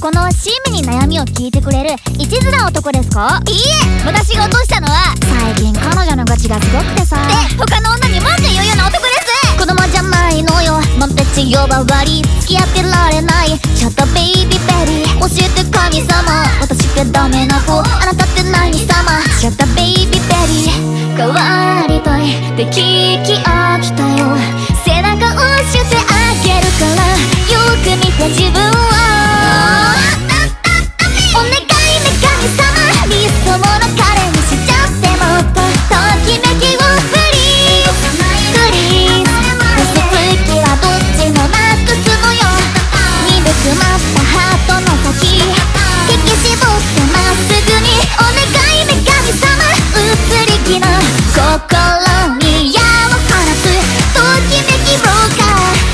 このシームに悩みを聞いてくれる一途な男ですか？いいえ私が落としたのは最近彼女のガチがすごくてさ。で他の女に文句言うような男です呼ばわり付き合ってられない。ちょっとベイビーベリー。教えて神様。私ってダメな子。あなたって何様。ちょっとベイビーベリー。変わりたい。って聞き飽きたよ。背中押してあげるから。よく見て自分を。まった。ハートの先引き絞ってまっすぐにお願いね神様移り気の心に矢を放つときめきブローカ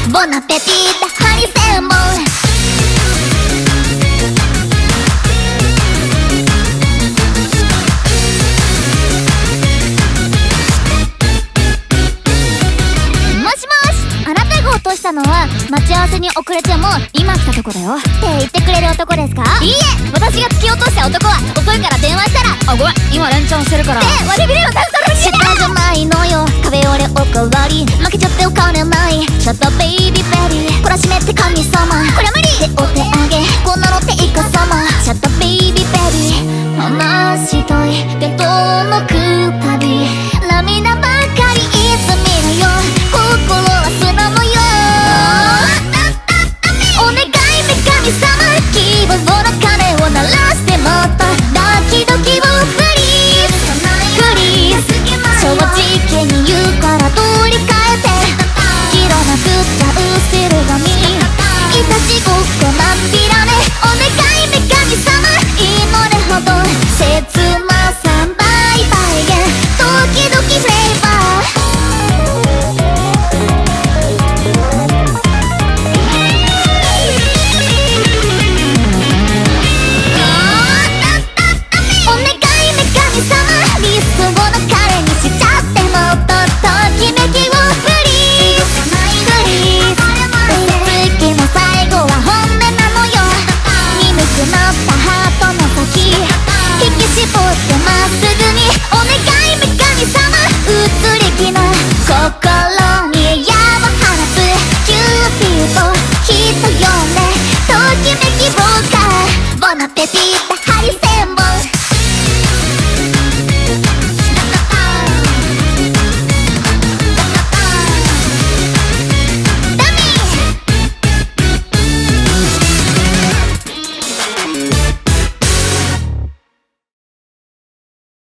ーボナペティタハリセンボンもしもしあなた。が落とした。のはち合わせに遅れても今来たとこだよ。って言ってくれる男ですか？いいえ。私が突き落とした男は遅いから電話したら。あごめん。今連チャンしてるから。で割り切れのサルサル下じゃないのよ。壁折れおかわり。負けちゃってお金ない。ちょっとベイビーベリー。懲らしめて神様。これ無理。でお手上げ。こんなのっ on a baby